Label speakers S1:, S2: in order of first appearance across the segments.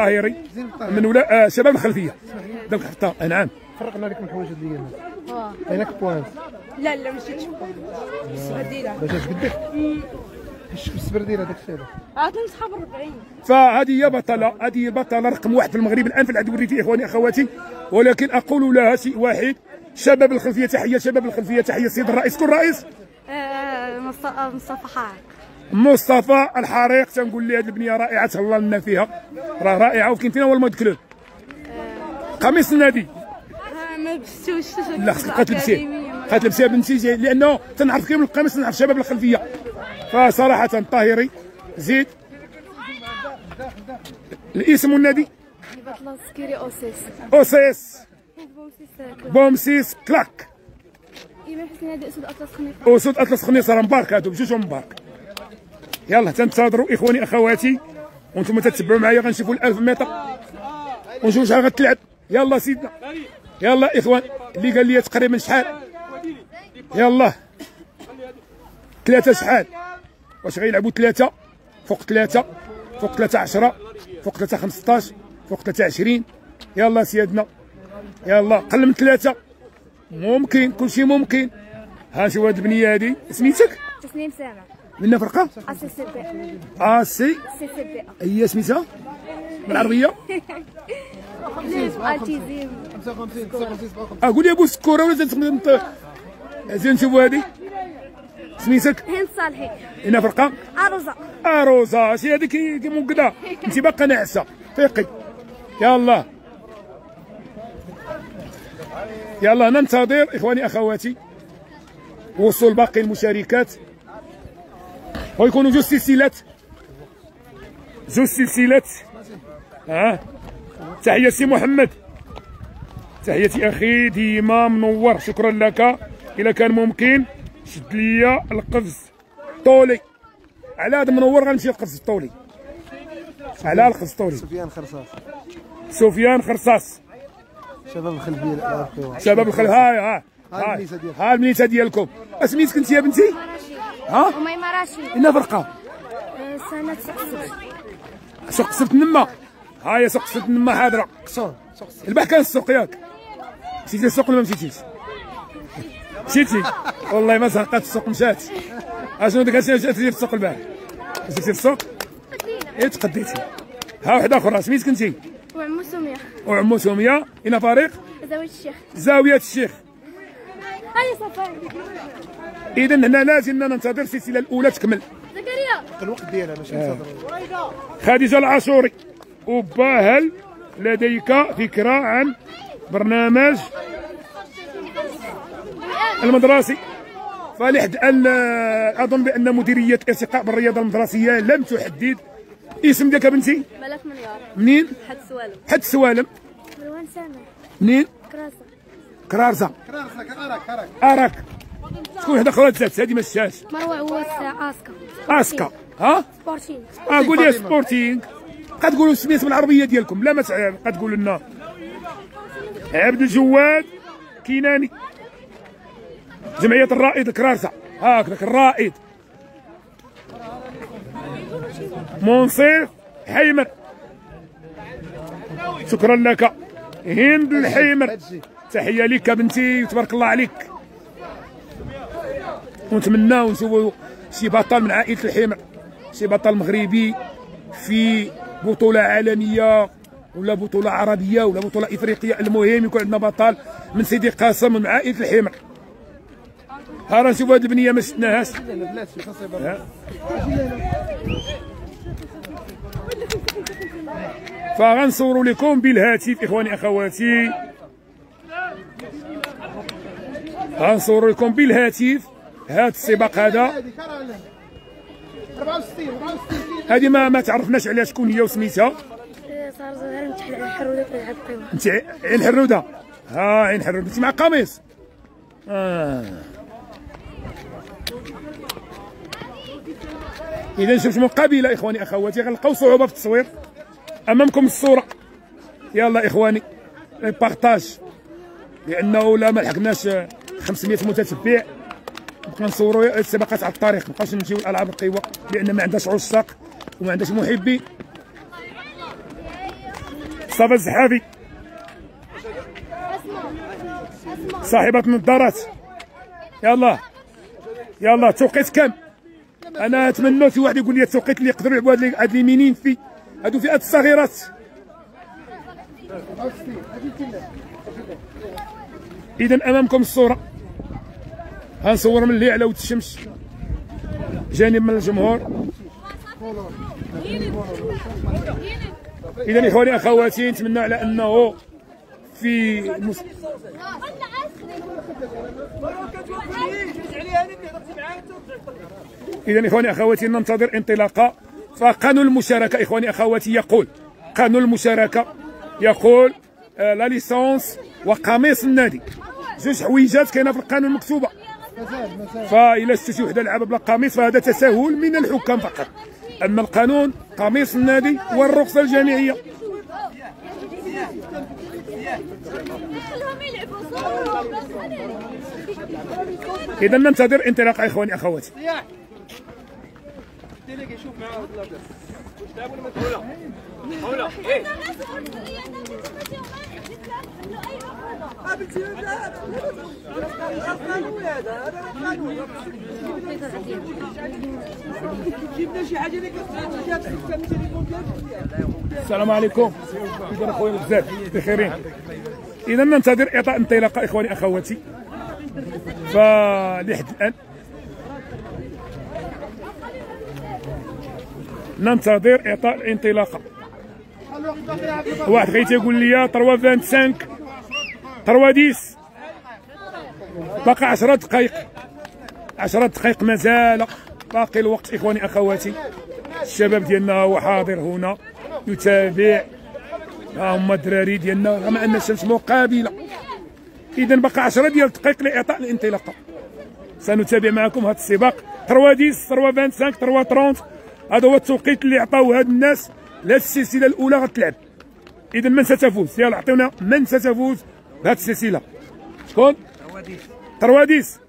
S1: الطاهري من ولا آه شباب الخلفية. دونك حتى آه نعم.
S2: فرقنا لك من الحوايج الأيام
S3: آه.
S2: عينك بوانت
S3: لا لا ماشي تشوفها سبرديله
S2: باش تقدك اش السبر ديال هذاك الشيء هذا
S3: عطني صحاب 40
S1: فهذه هي بطلة هذه هي البطلة رقم واحد في المغرب. الآن في العدو الريفي إخواني أخواتي. ولكن أقول لها شيء واحد. شباب الخلفية تحية شباب الخلفية تحية السيد الرئيس. كل رئيس
S3: آه، مصطفى حارق
S1: مصطفى الحريق تنقول لي هذه البنية رائعة تهلا لنا فيها. راه رائعة وكاين فينا هو المود كلوب. قميص النادي.
S3: ما بستوش
S1: لا خصك تلبسيه. بقى تلبسيه بنتي لأنه تنعرف كيف القميص تنعرف شباب الخلفية. فصراحة طاهري زيد. الاسم والنادي؟
S3: أوسيس.
S1: أوسيس
S3: بومسيس
S1: كلاك.
S3: إيمان حسين هذا أسود أطلس خنيفه
S1: وسود أطلس خنيصه راه مبارك هادو بجوجهم مبارك يلا تنتظروا إخواني أخواتي. وأنتم تتبعوا معايا غنشوفوا الألف متر ونشوفوا شحال غتلعب. يلا سيدنا. يلا إخوان. اللي قال لي تقريبا شحال؟ يلا. ثلاثة شحال؟ واش غيلعبوا ثلاثة؟ فوق ثلاثة. فوق ثلاثة عشرة. فوق ثلاثة 15 فوق ثلاثة 20 يلا سيادنا يلا قل من ثلاثة. ممكن كلشي ممكن. ها شوف هاد البنية هادي؟ سميتك
S3: تسنيم سامع
S1: منا فرقه
S3: اسي سي بي
S1: آه سي
S3: سي بي
S1: هي سميتها بالعربيه
S3: ألتيزيم.
S2: 55 59 57
S1: آه أبو سكورة ولا زين زين نشوفوا هادي سميتك
S3: هند صالحي.
S1: هنا فرقه
S3: عروسه
S1: آه روزا شي هذيك كي منقده انت باقا ناعسه فيقي. يلا. يلا ننتظر إخواني أخواتي. وصول باقي المشاركات. ويكونوا جوج سلسلات جوج سلسلات ها؟ تحية سي محمد. تحياتي أخي ديما منور. شكرا لك. اذا كان ممكن. شد ليا القفز. طولي. على هذا منور غنمشي القفز الطولي على القفز. الطولي
S2: سفيان خرصاص
S1: سفيان خرصاص
S2: شباب الخلفيه.
S1: شباب الخل هاي ها
S2: ها.
S1: ها المنيسه ديالكم. أسميتك أنت يا بنتي؟ ها؟
S3: وميمة راشد
S1: هنا فرقة.
S3: سنة تسعة
S1: سوق سبت نما. هاي سوق سبت نما حاضره
S2: قصور سقسي
S1: الباح كان السوق ياك. مشيتي السوق ولا ما مشيتيش؟ مشيتي والله ما زهقت السوق مشات. أشنو ديك الشيء مشات تجي السوق البارح مشيتي السوق؟ إيه تقديتي. ها وحده أخرى سميتك انت
S3: وعمو سمية
S1: وعمو سوميه هنا فريق؟
S3: زاوية الشيخ.
S1: زاوية الشيخ.
S3: هاي صفاء
S1: اذا هنا لازمنا ننتظر السلسله الأولى. تكمل.
S3: زكريا.
S2: الوقت ديالها ماشي نصدر
S1: خديجة العاشوري وبا هل لديك فكره عن برنامج المدرسي. فلحد آه، أظن بأن مديرية ارتقاء بالرياضة المدرسية لم تحدد اسم ديالك بنتي.
S3: ملاك مليار
S1: منين؟
S3: حد سوالم.
S1: حد السوالم
S3: مروان سامع
S1: منين؟
S3: كراسة.
S1: كرارزه
S2: كرارسك اراك اراك
S1: اراك شكون هذا أخرى تزات هذه ما شاش.
S3: مروة عواس أسكا.
S1: أسكا. ها؟
S3: سبورتين
S1: آه قول لي. سبورتينغ قد تقولوا سميت بالعربية ديالكم. لا ما تقول لنا. عبد الجواد كيناني. جمعية الرائد الكرارسه هاكذاك الرائد. منصف حيمر شكرا لك. هند الحيمر
S2: هادشي.
S1: تحية لك بنتي وتبارك الله عليك. ونتمناو نشوفوا شي بطل من عائلة الحمر شي بطل مغربي في بطولة عالمية ولا بطولة عربية ولا بطولة إفريقية. المهم يكون عندنا بطل من سيدي قاسم من عائلة الحمر ها راه نشوفوا هذه البنية ما شفناهاش. فغنصوروا لكم بالهاتف إخواني أخواتي. غنصوروا لكم بالهاتف. هذا السباق هذا.
S2: هادي كرا 64 64
S1: هذه ما ما تعرفناش عليها شكون هي وسميتها. انت عين حرودة. ها عين حرودة. انت مع قميص. آه. اذا شفت مقابلة إخواني أخواتي. غنلقاو صعوبة في التصوير. أمامكم الصورة. يلا إخواني. بارطاج لأنه لا ما لحقناش. 500 متتبع. نبقى نصوروا السباقات على الطريق. مابقاش نمشيو لالعاب القوى لأن ما عندهاش عشاق وما عندهاش محبين مصطفى الزحافي. صاحبة النظارات يلا. يلا توقيت كم أنا أتمنى شي واحد يقول لي التوقيت اللي يقدروا يلعبوا هاد اليمينين في هادو فئات الصغيرات. اذا أمامكم الصورة. غنصور من اللي على ود الشمس. جانب من الجمهور. اذا إخواني أخواتي نتمنى على أنه في مس... اذا إخواني أخواتي ننتظر انطلاقه فقانون المشاركة إخواني أخواتي يقول. قانون المشاركة يقول لا ليسونس وقميص النادي. جوج حويجات كاينة في القانون مكتوبه فإلا شتي وحدة لعب بلا قميص فهذا تساهل من الحكام فقط. أما القانون قميص النادي والرخصة الجامعية. إذا ننتظر انطلاق
S4: إخواني أخواتي.
S1: السلام عليكم. كيف أخويا بزاف بخيرين. اذا ننتظر إعطاء انطلاقة إخواني أخواتي. فلحد الآن ننتظر إعطاء الانطلاقه واحد غير تيقول لي 3 25 3 10 باقي 10 دقائق. 10 دقائق مازال. باقي الوقت إخواني أخواتي. الشباب ديالنا هو حاضر هنا. يتابع. ها هما الدراري ديالنا. رغم أن الشمس مقابلة. إذا بقى 10 ديال الدقائق لإعطاء الانطلاقة. سنتابع معكم هذا السباق. 3 10 3 25 3 30 هذا هو التوقيت اللي عطاو هاد الناس. لهاد السلسلة الأولى غتلعب. إذا من ستفوز؟ يلا عطيونا من ستفوز. بهذه السلسلة. شكون؟ 3 10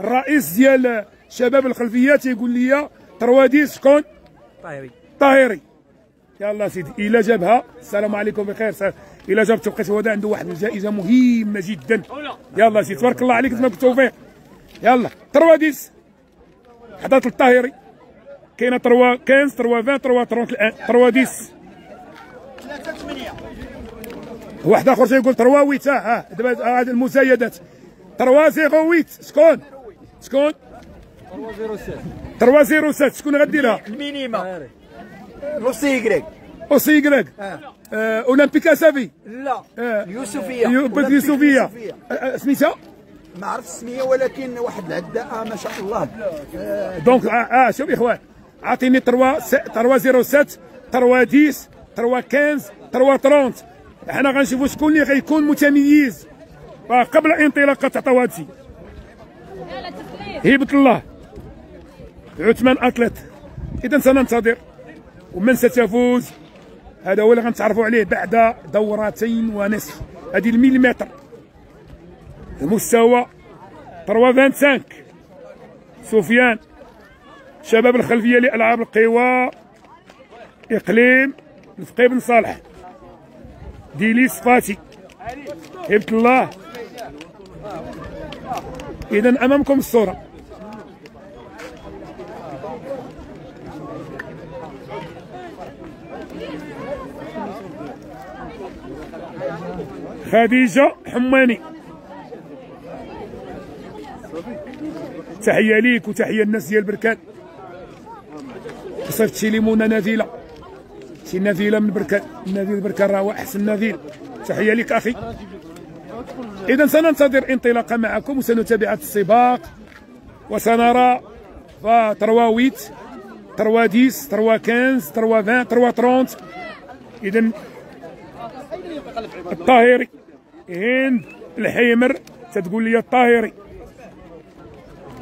S1: الرئيس ديال شباب الخلفيات تيقول لي 3 10 شكون؟
S4: طاهري.
S1: طاهري. يلا سيدي الا جابها السلام عليكم بخير الا جاب توقيت هو ده عنده واحد الجائزة مهمة جدا. يلا سيدي تبارك الله عليك تمام بالتوفيق يلا 3 10 حضرت الطاهري. كاينة 3 15 3 20 3 30 الآن. 3 10 واحد آخر تيقول 3 8 ها ها دابا هذه المزايدات. 3 0 8 شكون شكون 3 0 7 شكون غديرها
S4: ال minima. نص يقرق
S1: اوسي يقرق
S4: آه.
S1: آه، أولمبيك أسافي.
S4: لا.
S1: آه. يوسفية.
S4: يوسفية.
S1: آه، آه، سميتها؟
S4: ما عرفت السمية ولكن واحد العداء ما شاء الله. آه،
S1: donc آه, آه شوف إخوان. عطيني 3 3 0 7 3 10 3 15 3 30 إحنا غنشوفوا شكون اللي غيكون متميز. فقبل انطلاقة تعطيو هادشي هبه الله. عثمان اتلت اذا سننتظر. ومن ستفوز هذا هو اللي غنتعرفوا عليه بعد دورتين ونصف. هذه المليمتر المستوى 3 25 سفيان. شباب الخلفية لألعاب القوى. إقليم. الفقيه بن صالح. ديلي صفاتي هبت الله. اذا أمامكم الصورة. خديجة حماني. تحية ليك وتحية الناس ديال بركان. صيفط شي ليمونه نافله شي نافله من بركان نافل بركان راه احسن نافل تحية لك أخي. اذا سننتظر انطلاقه معكم وسنتابع السباق وسنرى ف 3 8 3 10 3 15 3 20 3 30 اذا الطاهري هند الحيمر تتقول لي الطاهري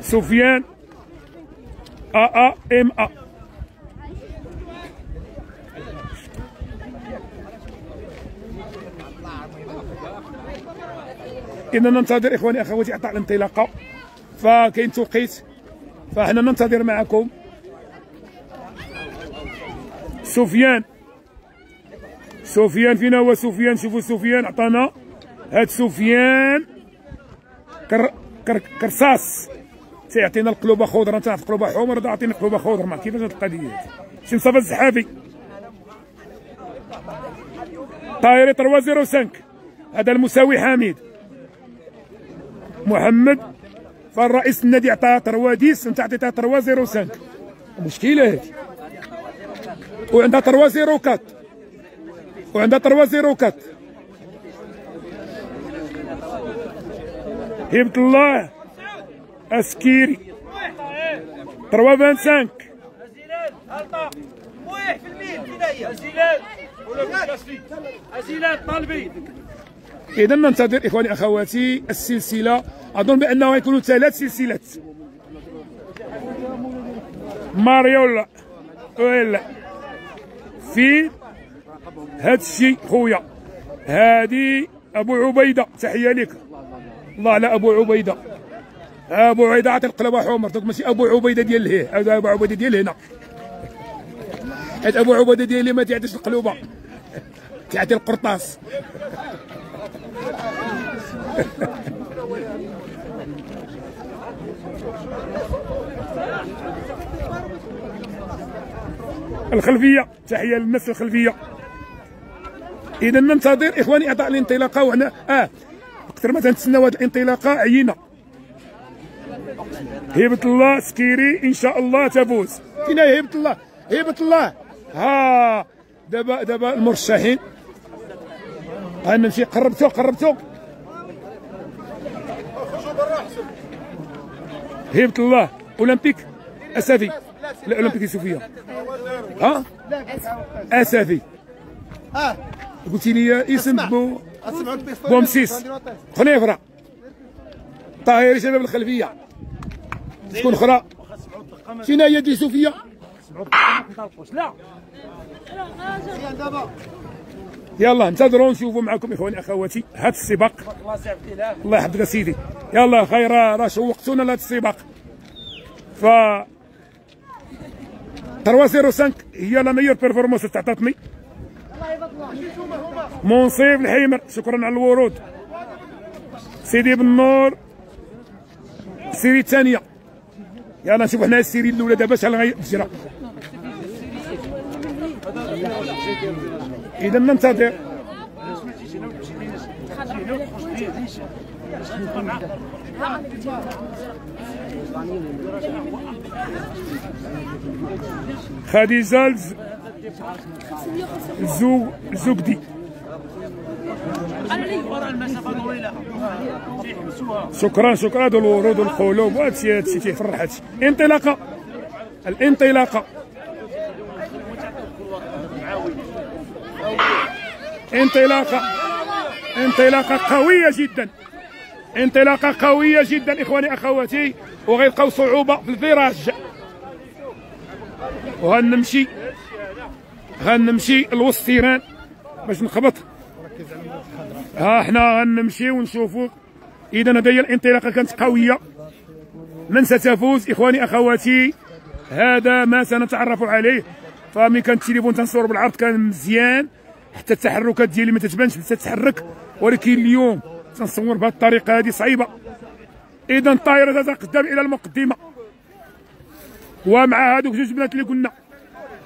S1: سفيان ا ا ام أ. إذا ننتظر إخواني أخواتي إعطاء الانطلاقة. فكاين توقيت. فاحنا ننتظر معكم. سفيان. سفيان فينا هو سفيان. شوفوا سفيان عطانا. هاد سفيان. كر كر كرصاص. تيعطينا القلوبه خضره انت تعرف قلوبه حمر. هذا عطيني قلوبه خضر ما كيفاش هاد القضية شي مصطفى الزحافي. طايري 305 هذا المساوي حميد. محمد فالرئيس النادي عطاها 3 10 انت عطيتها 305 مشكلة هذه. وعندها 304 وعندها 304 هبة الله. أسكيري. 325
S4: مويح في أزيلات طالبي.
S1: اذا ننتظر إخواني أخواتي السلسلة. أظن بأنه يكونوا ثلاث سلسلات. ماريولا ولا في هاد الشيء خويا. هادي أبو عبيدة. تحية لك. الله على أبو عبيدة. أبو عبيدة عطي القلبه حمر. دوك ماشي أبو عبيدة ديال لهيه هذا أبو عبيدة ديال هنا. حيت أبو عبيدة ديالي ما تعديش القلوبة. تعدي القرطاس. الخلفية تحية للناس الخلفية. إذا ننتظر إخواني اعطاء الانطلاقة وحنا آه أكثر ما تنتسناو هذه الانطلاقة عينا هبه الله سكيري إن شاء الله تفوز. فين هي هبه الله هبه الله. ها دابا دابا المرشحين. غنمشي قربتو قربتو هبه الله. أولمبيك؟ أسافي. لا أولمبيك سوفيا ها؟ أسافي.
S2: آه
S1: قلتي لي اسم بو بومسيس خنيفره طاهر شباب الخلفية. شكون أخرى فين هي دي سوفيا
S4: لا
S1: يلا انتظروا نشوفوا معكم إخواني أخواتي هذا السباق.
S4: الله
S1: يحفظك سيدي. يلا خير راه شوقتونا لهذا السباق. ف 305 هي la meilleure performance تعطاتني. منصيب الحيمر شكرا على الورود. سيدي بن نور ال série الثانية. يلا نشوفوا حنا ال série الأولى دابا شحال غيجرى. إذا ننتظر
S4: المسافه طويله تيحبسوها
S1: شكرا شكرا. هذو الورود وهادشي هادشي هادشي انطلاقه الانطلاقة. انطلاقه انطلاقه قوية جدا. انطلاقه قوية جدا إخواني أخواتي وغيلقاو صعوبة في الفراج وغنمشي غنمشي لوسط تيران باش نخبط. ها حنا غنمشي ونشوفوا إذا هذه هي الانطلاقة كانت قوية. من ستفوز إخواني أخواتي. هذا ما سنتعرف عليه. فمن كان التليفون تنصور بالعرض كان مزيان حتى التحركات ديالي ما تتبانش تتحرك. ولكن اليوم تنصور بهذه الطريقة هذه صعيبة. إذا الطائره تتقدم إلى المقدمة. ومع هذوك جوج بنات اللي قلنا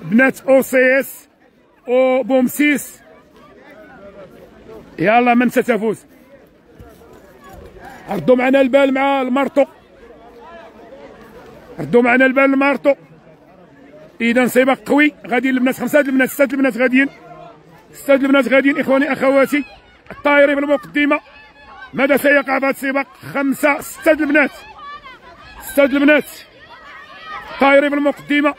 S1: بنات OCS أو بومسيس يلا من ستفوز؟ ردوا معنا البال مع المارطو ردوا معنا البال المارطو إذا سباق قوي. غاديين البنات خمسة البنات ستة البنات غاديين. ستة البنات غاديين إخواني أخواتي. الطائري في المقدمه ماذا سيقع في هذا السباق؟ خمسة ستة البنات. ستة البنات. طايري في المقدمه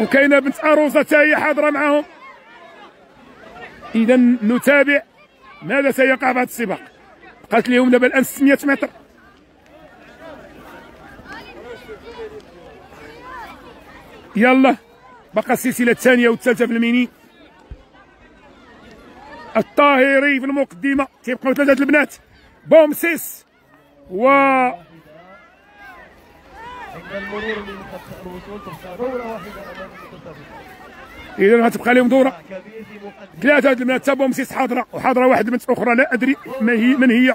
S1: وكاينة بنت اروسه حتى هي حاضرة معهم إذا نتابع ماذا سيقع في هذا السباق. بقات لهم دابا الآن 600 متر. يلا بقى السلسلة الثانية والثالثة في الميني. الطاهري في المقدمة تيبقاو ثلاثة البنات؟ بومسيس و إذا غتبقى لهم
S5: دورة.
S1: ثلاثة هاد البنات تابهم سيس حاضرة وحاضرة واحد البنت أخرى لا أدري ما هي من هي.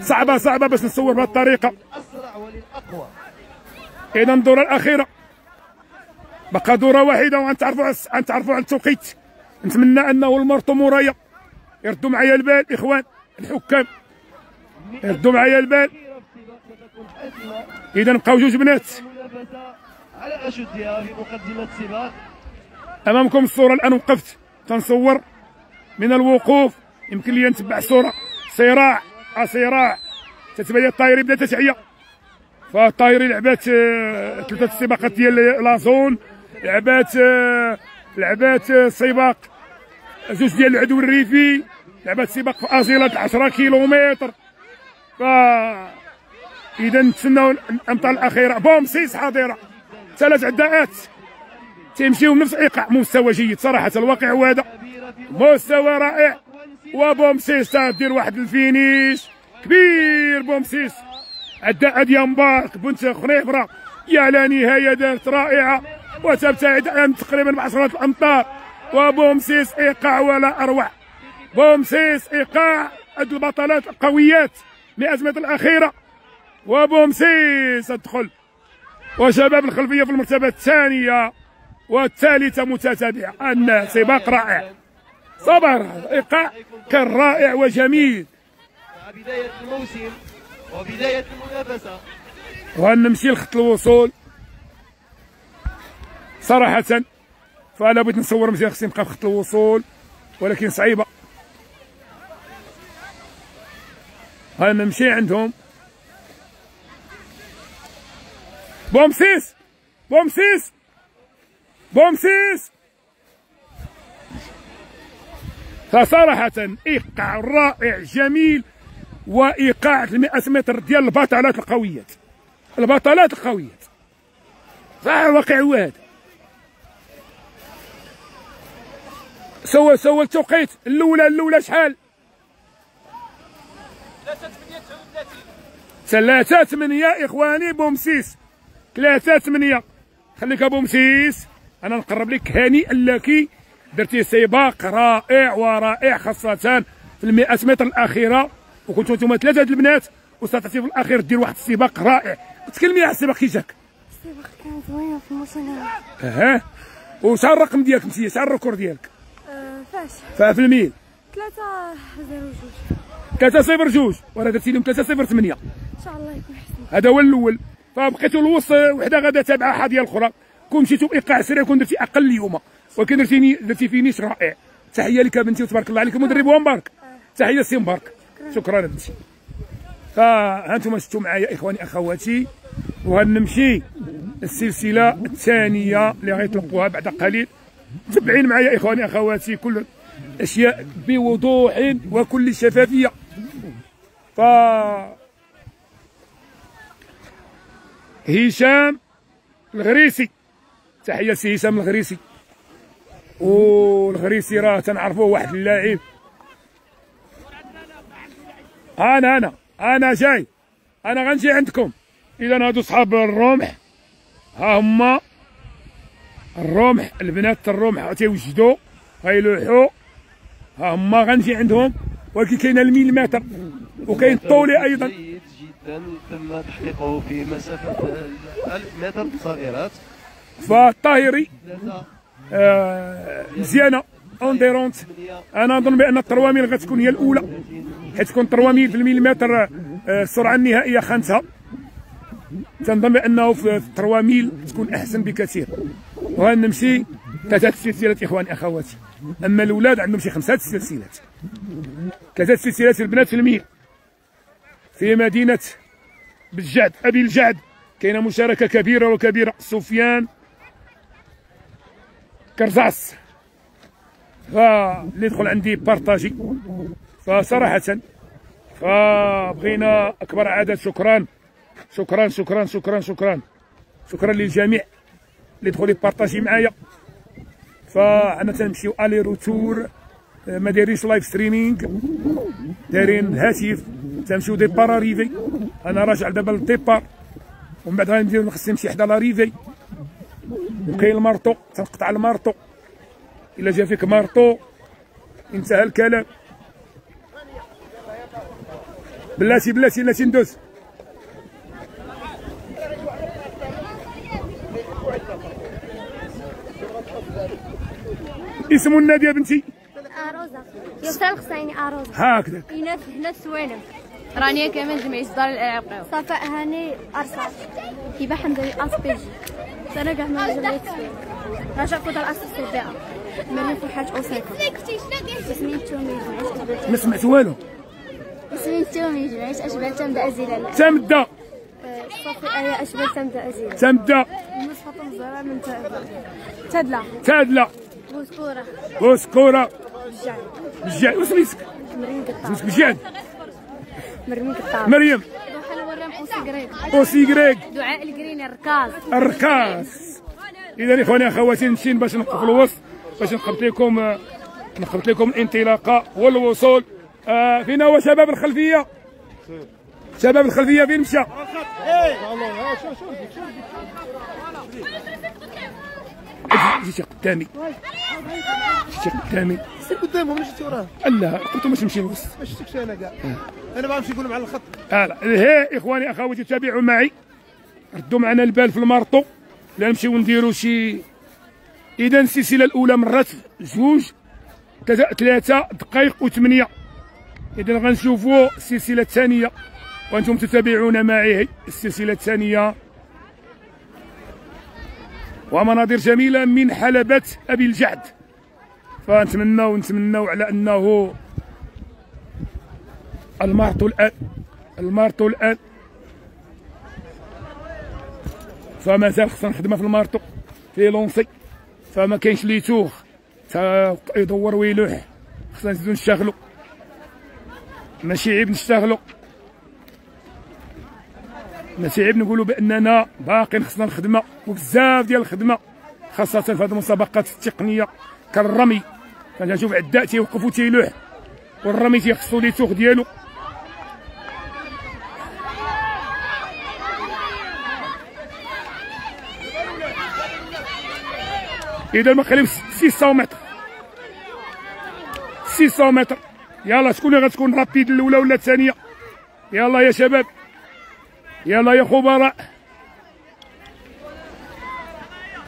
S1: صعبة صعبة باش نصور بهذه
S5: الطريقة.
S1: إذا الدوره الأخيرة. بقى دوره واحدة وغنتعرفوا على غنتعرفوا على التوقيت نتمنى أنه المرطو مورايا يردوا معايا البال إخوان الحكام. يردوا معايا البال. إذا بقاو جوج بنات.
S5: على أشدها في مقدمة السباق
S1: أمامكم الصورة الآن وقفت. تنصور من الوقوف. يمكن لي نتبع الصورة صراع. صراع تتبين الطايري بدا تشعيه فالطايري لعبات آه، ثلاثة السباقات ديال لازون لعبات آه، لعبات آه، سباق. جوج ديال العدو الريفي لعبات سباق في ازيلات 10 كيلومتر. ف إذا نتسناو الأمطار الأخيرة. بوم سيس حاضرة. ثلاث عداءات. تيمشيو بنفس الايقاع مستوى جيد. صراحة الواقع هو هذا مستوى رائع. وبومسيس دير واحد ال finish. كبير بومسيس عداء ديال مبارك بنت خنيفرة. يا لا نهاية دارت رائعة. وتبتعد عن تقريبا بعشرات الامتار وبومسيس إيقاع ولا أروع. بومسيس إيقاع هاد البطلات القويات 100 متر الأخيرة. وبومسيس تدخل وشباب الخلفية في المرتبة الثانية والثالثة متتابعة. ان سباق رائع. صبر. إيقاع كان رائع وجميل.
S5: مع بداية الموسم. وبداية المنافسة.
S1: وغنمشي لخط الوصول؟ صراحة فأنا بغيت نصور مزيان خصني نبقى في خط الوصول ولكن صعيبة. غنمشي عندهم. بومسيس! بومسيس! بومسيس! فصراحة إيقاع رائع جميل وإيقاع 100 متر ديال البطلات القويات البطلات القويات صح الواقع هو هذا سوى سوى التوقيت. الاولى الأولى شحال؟ ثلاثة ثمانية إخواني بومسيس ثلاثة ثمانية. خليك أبو مسيس. أنا نقرب لك هنيئا لك درتي سباق رائع ورائع خاصة في المئة متر الأخيرة. وكنتوا أنتم ثلاثة د البنات. واستطعتي في الأخير دير واحد السباق رائع. تكلمي على السباق كي جاك
S3: السباق كان زوين في المصنع
S1: أها. وشحال الرقم ديالك انت شحال ال record ديالك.
S3: آه، فاش
S1: ففي ال mille.
S3: ثلاثة zéro جوج.
S1: 3 0 2 وراه درتي لهم 3 0 8
S3: إن شاء الله يكون حسن
S1: هذا هو الأول. فبقيتوا الوسط وحدة غادا تابعة حادية الأخرى. كون مشيتوا بإيقاع سريع كون درتي أقل اليوم. ولكن درتيني درتي finish رائع. تحية لك بنتي وتبارك الله عليك المدرب هو مبارك. تحية سي مبارك. شكرا. بنتي. فهانتم شفتوا معايا إخواني أخواتي. وغنمشي السلسله الثانية اللي غيطلقوها بعد قليل. متبعين معايا إخواني أخواتي كل الأشياء بوضوح وكل شفافية. ف هشام الغريسي تحية سي هشام الغريسي. والغريسي راه تنعرفوه واحد اللاعب. أنا أنا أنا جاي. أنا غنجي عندكم. إذا هادو صحاب الرمح ها هما. الرمح البنات الرمح تيوجدوا غيلوحوا ها هما غنجي عندهم ولكن كاين الميليمتر وكاين الطولي أيضا.
S5: جيد جدا تم تحقيقه في مسافة 1000 متر صغيرات.
S1: فالطاهري آه مزيانة. endurante أنا نظن بأن ال trois mille غتكون هي الأولى. حيت تكون ال trois mille في ال mille mètres آه، السرعة النهائية خمسة. تنظن بأنه في ال trois mille تكون أحسن بكثير. وغنمشي ثلاثة السلسلات إخواني أخواتي. أما الأولاد عندهم شي خمسة السلسلات ثلاثة السلسلات البنات في ال mille في مدينة بالجعد أبي الجعد. كاينة مشاركة كبيرة وكبيرة. سفيان كرزاس فاللي يدخل عندي بارطاجي. فصراحة فبغينا أكبر عدد. شكرا. شكرا شكرا شكرا شكرا. شكرا للجميع. اللي دخلوا يبارطاجي معايا. فأنا تنمشيو آلي روتور ما دايرينش live streaming دايرين هاتف. تنمشيو départ l'arrivée أنا راجع دابا لل départ ومن بعد غندير خصني نمشي حدا l'arrivée وكاين ال marteau تنقطع ال marteau إلا جا فيك marteau انتهى الكلام. بلاتي بلاتي بلاتي ندوز اسم النادي يا بنتي.
S3: اروزا يسرى الخصيني اروزا
S1: هكذا.
S3: هنا هنا سوينم.
S6: رانيا كمان جمعية دار الألعاب
S3: صفاء هاني ارصاد هبه حمداني اسبيجي أنا كاع من جمعيه رجع قدر الأساس البيئه مريم فرحات اوساكا اسمي تومي جمعيه
S1: ما سمعت والو
S3: اسمي تومي جمعيه أشبال تمدا ازيلا
S1: تمدأ.
S3: صافي إيه أشبال تمدا ازيلا
S1: تمدأ.
S3: مصطفى الزهراء من تدلا
S1: تادله
S3: بوسكوره
S1: وسكوره
S3: بجعل
S1: بجان وسميتك
S3: مريم قطار
S1: سميتك بجان
S3: مريم قطار
S1: مريم اوسي كريك
S6: دعاء القرين الركاز
S1: الركاس اذا اخواني اخواتي نمشي باش نوقف الوسط باش نقبط لكم نقبط لكم الانطلاقه والوصول آه فين هو شباب الخلفيه شباب الخلفيه فين مشى جيتي قدامي. جيتي قدامي.
S2: سير قدامهم مش وراه.
S1: لا قلت باش نمشي الوسط
S2: ما شفتكش أنا كاع أنا ما نمشي نقول على الخط.
S1: هلا ها إخواني أخواتي تابعوا معي. ردوا معنا البال في المارطو لا نمشيو نديروا شي إذا السلسلة الأولى مرات جوج ثلاثة دقائق وثمانية إذا غنشوفوا السلسلة الثانية. وأنتم تتابعون معي السلسلة الثانية. ومناظر جميلة من حلبة أبي الجعد. فنتمناو نتمناو على أنه ال marteau الان ال marteau الان فمازال خصنا نخدمها في ال marteau في lancer. فما كاينش les tours. يدور ويلوح. خصنا نزيدو نشتغلو. ماشي عيب نشتغلو. عيب نقولوا بأننا باقيين خصنا الخدمة وبزاف ديال الخدمة خاصة في هذه المسابقات التقنية. كالرمي كنشوف عداء تيوقف وتيلوح والرمي تيخصو لي توغ ديالو. إذا ما قريب 600 متر. 600 متر. يلا شكون اللي غتكون رابيد الأولى ولا الثانية؟ يلا يا شباب. يلا يا خبراء.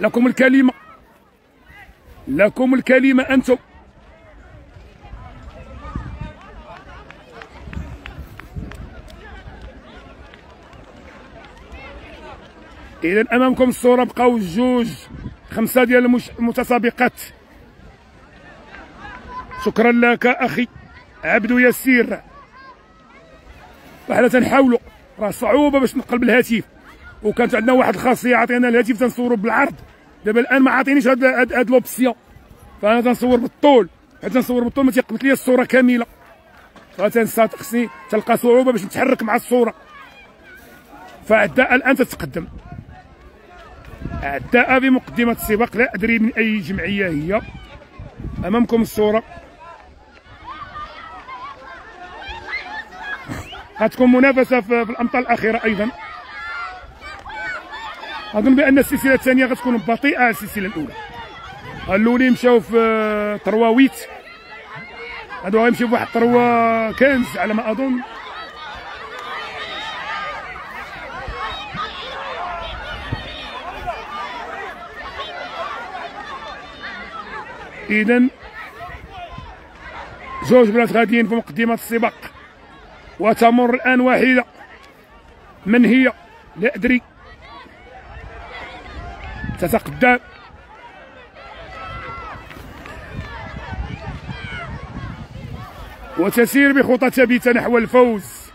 S1: لكم الكلمة. لكم الكلمة أنتم. إذا أمامكم الصورة بقاو جوج خمسة ديال المتسابقات. شكرا لك أخي عبد يسير وحنا تنحاولوا راه صعوبة باش نقلب الهاتف. وكانت عندنا واحد الخاصية عطينا الهاتف تنصوروا بالعرض. دابا الآن ما عاطينيش هاد هاد, هاد لوبسيون. فأنا تنصور بالطول. حيت تنصور بالطول ما تيقبط لي الصورة كاملة. فتنسى خصني تلقى صعوبة باش نتحرك مع الصورة. فعداء الآن تتقدم. عداء بمقدمة السباق. لا أدري من أي جمعية هي. أمامكم الصورة. غتكون منافسة في الأمطار الأخيرة أيضا. أظن بأن السلسلة الثانية غتكون بطيئة على السلسلة الأولى. الأولين مشاو في ترواويت هادو غيمشيو بواحد تروا كنز على ما أظن. اذا زوج بنات غاديين في مقدمة السباق. وتمر الآن واحدة من هي؟ لا أدري. تتقدم. وتسير بخطى ثابتة نحو الفوز.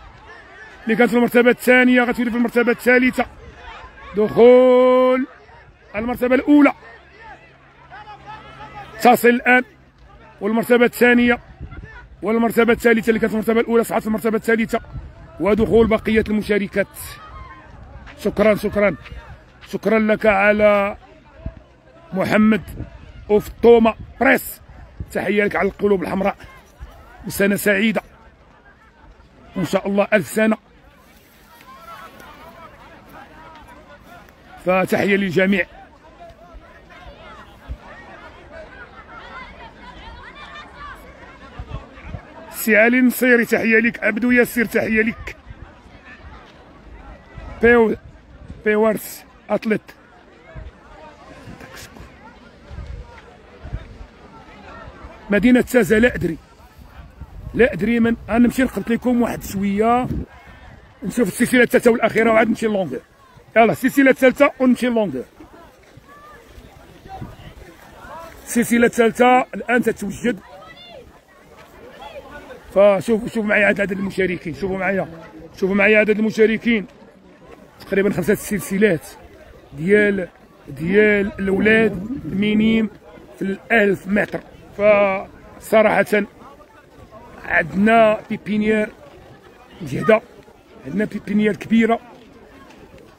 S1: اللي كانت في المرتبة الثانية غتولي في المرتبة الثالثة. دخول المرتبة الأولى. تصل الآن والمرتبة الثانية. والمرتبة الثالثة اللي كانت المرتبة الأولى صعدت المرتبه الثالثة. ودخول بقية المشاركات. شكرا شكرا. شكرا لك على محمد وفطومه بريس. تحية لك على القلوب الحمراء. وسنه سعيدة. وان شاء الله ألف سنة. فتحية للجميع. سي علي النصيري تحية لك عبدو ياسر تحية لك بيو بيورس اتلت مدينة تازا لا أدري. لا أدري من أنا نمشي نقبط لكم واحد شوية. نشوف السلسلة الثالثة والأخيرة وعاد نمشي لونغور يلا السلسلة الثالثة ونمشي لونغور السلسلة الثالثة الآن تتوجد. فشوفوا شوفوا معايا عدد المشاركين. شوفوا معايا شوفوا معايا عدد المشاركين. تقريبا خمسة سلسلات ديال ديال الأولاد مينيم في الألف متر. فصراحة عندنا بيبينيير مجهدة. عندنا بيبينيير كبيرة.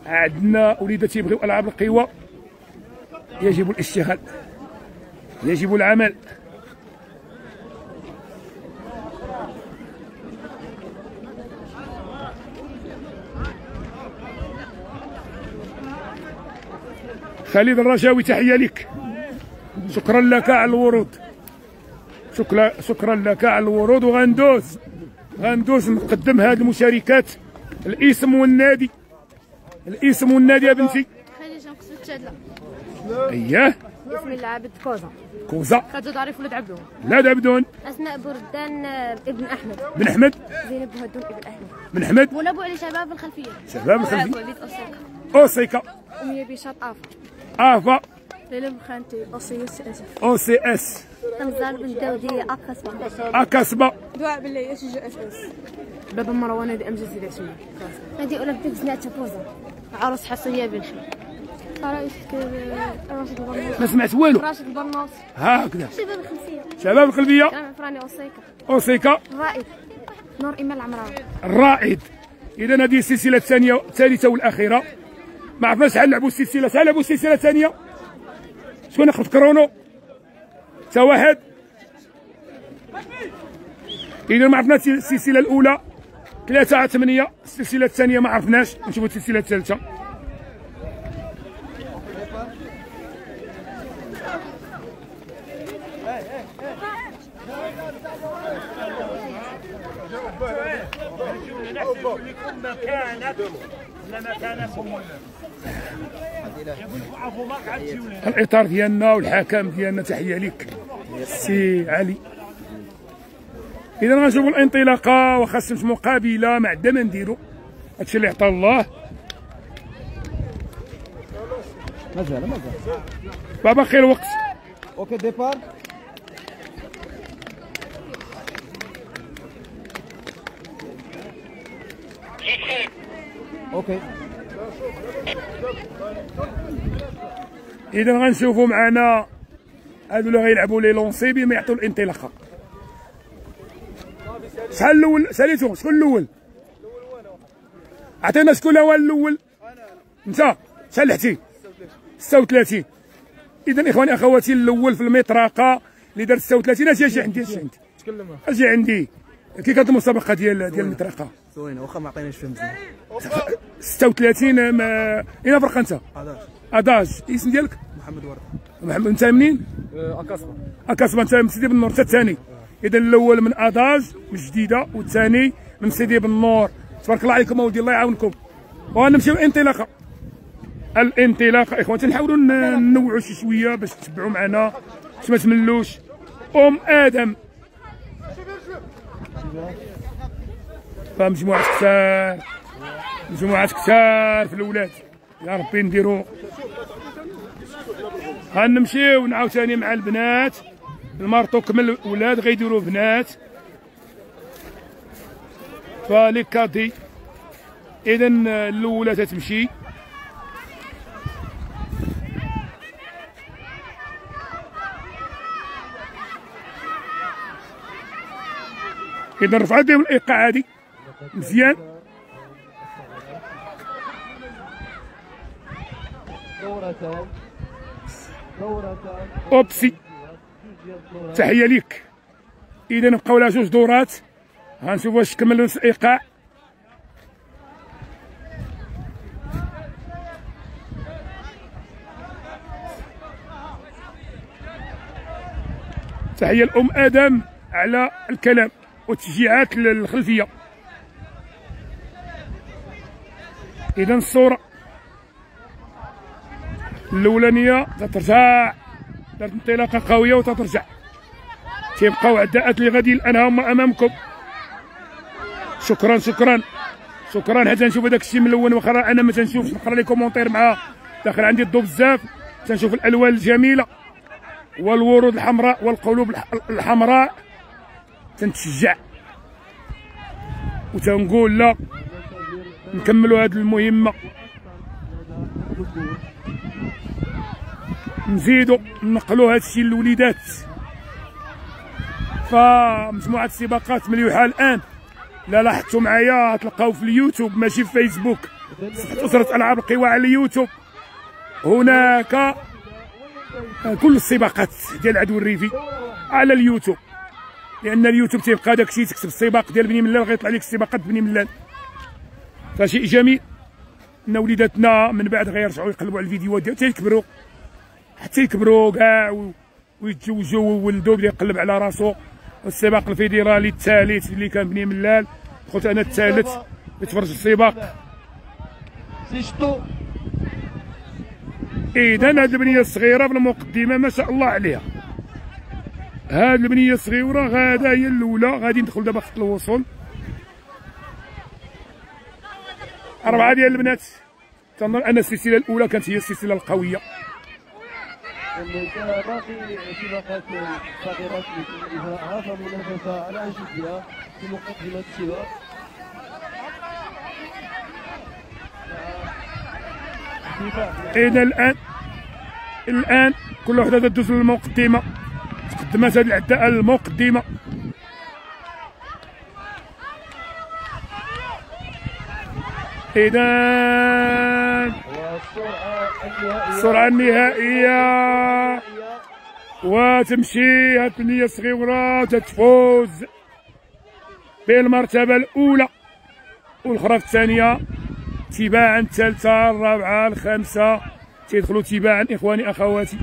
S1: عندنا وليدات تيبغيو ألعاب القوى. يجب الاشتغال يجب العمل. خالد الرجاوي تحية لك. شكرا لك على الورود. شكرا شكرا لك على الورود. وغندوز غندوز نقدم هذه المشاركات. الاسم والنادي. الاسم والنادي يا بنتي.
S6: خلينا نقصد التشادلة
S1: اييه
S6: اسمي العابد كوزا.
S1: كوزا.
S6: كاتو تعرف ولد عبدو
S1: ولاد عبدون
S6: أسماء بردان آه، ابن أحمد.
S1: بن أحمد؟
S6: زينب بهدون ابن أحمد.
S1: بن أحمد؟
S6: منى علي شباب الخلفية.
S1: شباب الخلفية.
S6: وليد
S1: أوسيكا.
S6: أمية بيشاط افا
S1: افا
S6: ليلى مخانتي اوسيوس اسف
S1: أو سي اس
S6: رمضان بن داودي اقصى
S1: اكاسبا
S6: دعاء بالله إيش جي اس اس بابا مروان هذه امجد زيد اسمي
S3: نادي اولمبيك زنات بوزا
S6: عروس حصيه بن
S1: ما سمعت والو
S6: راشد البرناص
S1: هكذا
S3: شباب الخمسية
S1: شباب القلبيه
S6: كلام عفراني اوسيكا
S1: اوسيكا
S3: رائد نور ايمان العمراوي
S1: الرائد اذا هذه السلسله الثانية الثالثه والاخيره ما عرفناش شحال لعبوا السلسلة شحال لعبوا السلسلة الثانية؟ شكون اخذ كرونو تا واحد إذا ما عرفناش السلسلة الأولى ثلاثة على ثمانية. السلسلة الثانية ما عرفناش. نشوفوا السلسلة الثالثة. الإطار ديالنا والحكم ديالنا تحية لك سي علي. إذا غنشوفوا الانطلاقة وخاصة مقابلة ما عندنا ما نديرو. هادشي اللي عطا الله.
S2: مازال مازال.
S1: بابا خير الوقت
S2: OK départ OK.
S1: اذا غنشوفوا معنا هادو اللي غيلعبوا les lancers بما يعطوا الانطلاقه شحال الأول؟ ساليتو شكون الأول؟ عطينا شكون هو الأول؟ أنت شحال لحتي؟ 36 اذا إخواني أخواتي الأول في المطرقة اللي دار 36 أجي أجي عندي أجي عندي. أجي عندي. كي كانت المسابقة ديال ديال المطرقة.
S2: زوينه واخا ما عطيناش فيه مزيان
S1: 36 ما اين فرق أنت؟
S2: 11
S1: أداج. الاسم ديالك؟
S2: محمد ورد.
S1: محمد أنت منين؟
S2: اكاسبا
S1: اكاسبا أنت من سيدي بالنور أنت الثاني. إذا الأول من أداج من جديدة والثاني من سيدي بالنور. تبارك الله عليكم اولدي الله يعاونكم. ونمشيو انطلاقه الانطلاقة اخواتي نحاولوا ننوعوا شي شوية باش تتبعوا معنا. باش ما تملوش. أم آدم. فمجموعات كثار. مجموعات كثار في الأولاد. يا ربي نديروا غنمشيو نعاوتاني مع البنات. المارطو كمل الأولاد غيديروا بنات. فلي كادي اذا الأولى تتمشي. اذا رفعت بهم الإيقاع هادي. مزيان أوبسي. تحية ليك. إذا نبقاو لها جوج دورات. غنشوف واش نفس الإيقاع. تحية الام آدم على الكلام والتشجيعات الخلفيه اذا الصورة الأولانية تترجع دارت انطلاقة قوية وتترجع. تيبقاو عداءات اللي غادي الآن هما أمامكم. شكرا شكرا. شكرا. حتى نشوف هذاك الشيء ملون واخا أنا ما تنشوفش. نقرأ les commentaires معاه. داخل عندي الضوء بزاف. تنشوف الألوان الجميلة والورود الحمراء والقلوب الح- الحمراء. تنتشجع وتنقول لا. نكملوا هذه المهمة. نزيدوا نقلوا هذا الشيء للوليدات. فمجموعه السباقات مليوحه الآن. لا لاحظتوا معايا تلقاو في اليوتيوب ماشي في فيسبوك. أسرة ألعاب القوى على اليوتيوب. هناك كل السباقات ديال العدو الريفي على اليوتيوب. لأن اليوتيوب تيبقى داك الشيء تكتب السباق ديال بني ملال غيطلع لك السباقات بني ملال. فشيء جميل إن وليداتنا من بعد غيرجعوا يقلبوا على الفيديوهات ديال تيكبروا حتى يكبروا كاع ويتزوجوا وولدوا بدا يقلب على راسو. السباق الفيدرالي الثالث اللي كان بني ملال. دخلت أنا الثالث. يتفرج السباق.
S5: سيشتو
S1: إذا هاد البنية الصغيرة في المقدمة ما شاء الله عليها. هاد البنية الصغيرة غادا هي الأولى. غادي ندخل دابا خط الوصول. أربعة ديال البنات. تنظن أن السلسلة الأولى كانت هي
S5: مقدمة السباق
S1: إذا الان الآن كل وحدة تدوز للمقدمة. تقدمت هذه العداء المقدمة. اذا
S5: والسرعة النهائية.
S1: وتمشي هاد البنية الصغيرة تتفوز بالمرتبة الأولى والأخرى في الثانية. تباعا الثالثة الرابعة الخامسة. تيدخلوا تباعا إخواني أخواتي.